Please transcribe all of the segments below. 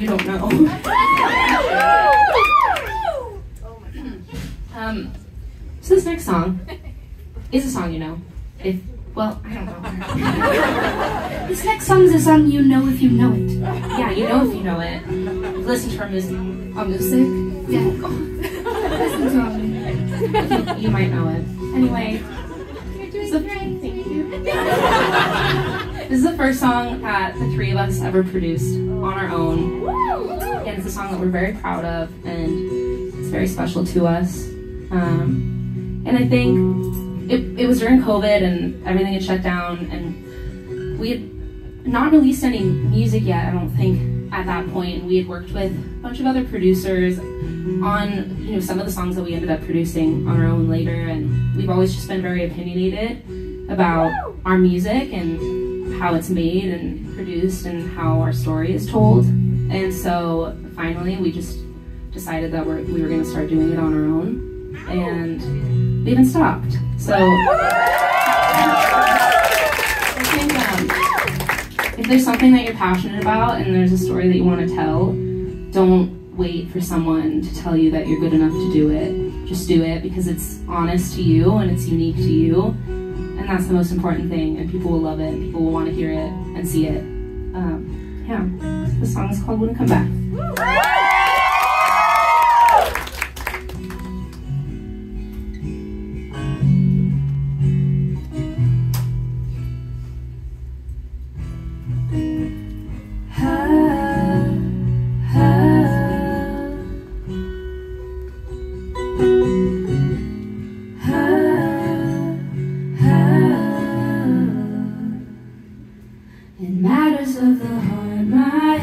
you don't know. um, so this next song is a song you know. If well, I don't know. this next song is a song you know if you know it. Yeah, you know if you know it. Listen to our music. Our music? Yeah. Listen to our music. You, you might know it. Anyway. This is, the, thank you. this is the first song that the three of us ever produced on our own. And it's a song that we're very proud of and it's very special to us. Um, and I think it, it was during COVID and everything had shut down, and we had not released any music yet, I don't think, at that point. We had worked with a bunch of other producers on you know some of the songs that we ended up producing on our own later, and we've always just been very opinionated about our music and how it's made and produced and how our story is told. And so finally, we just decided that we're, we were going to start doing it on our own, and we haven't stopped. So I think um, if there's something that you're passionate about and there's a story that you want to tell, don't wait for someone to tell you that you're good enough to do it. Just do it because it's honest to you and it's unique to you. That's the most important thing. And people will love it and people will want to hear it and see it. Um, yeah, the song is called Wouldn't Come Back.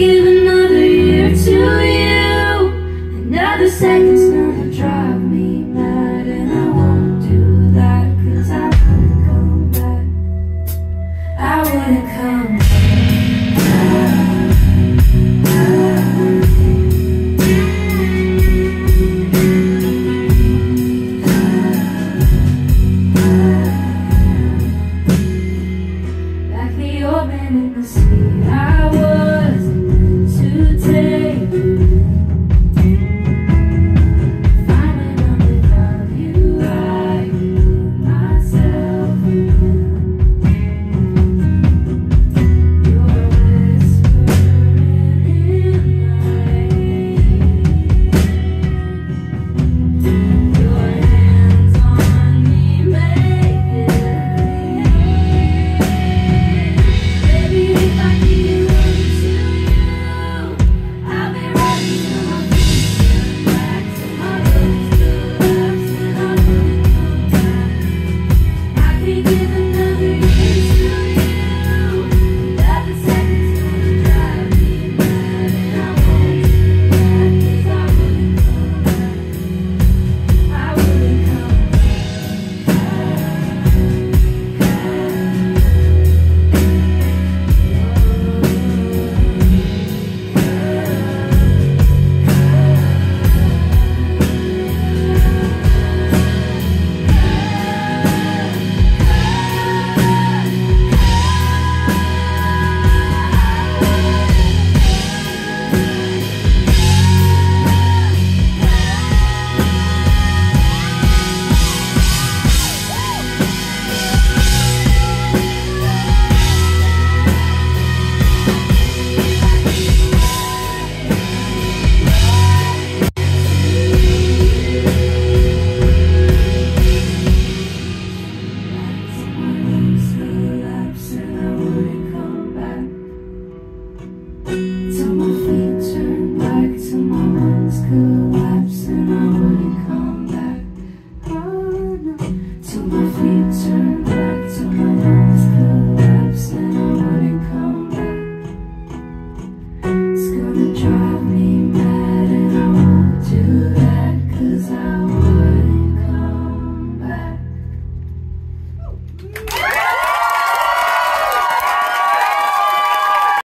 another year to you, another second